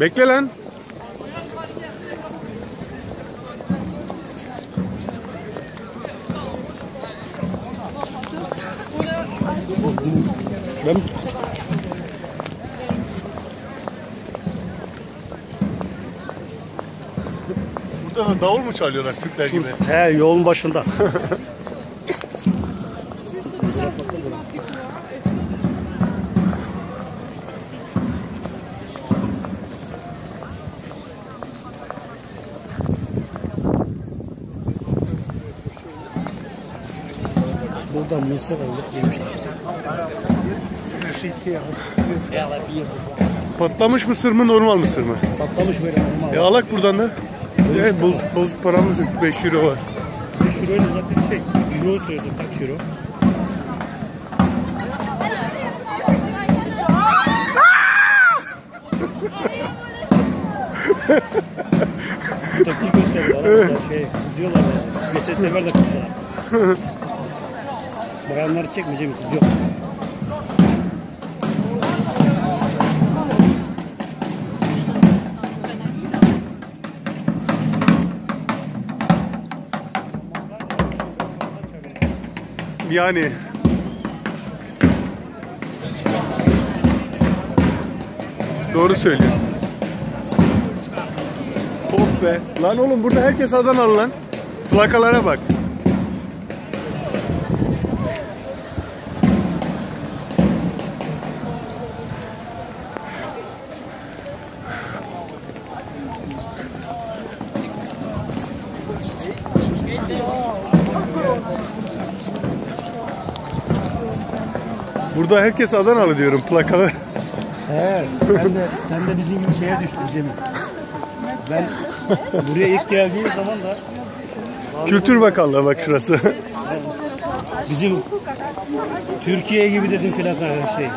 Bekle lan. Ben Burada da davul mu çalıyorlar Türkler gibi? He yolun başında. Burada mısır alıp yemiştik. Patlamış mısır mı normal mısır mı? Patlamış böyle normal. E alak buradan da. E, boz, bozuk paramız yok. 5 euro var. 5 euroyla zaten şey, euro söylüyorsun kaç euro? Tepki gösteriyorlar. Şey, kızıyorlar. Geçen sefer de kızdılar. Bayanları çekmeyeceğim kızıyor. Yani. Doğru söylüyor. Of be. Lan oğlum burada herkes Adanalı lan. Plakalara bak. Burada herkes Adanalı diyorum plakalı. He, sen de, sen de bizim gibi şeye düştün Cemil. Ben buraya ilk geldiğim zaman da... Kültür Bakanlığı bak şurası. Bizim Türkiye gibi dedim plaka her şey.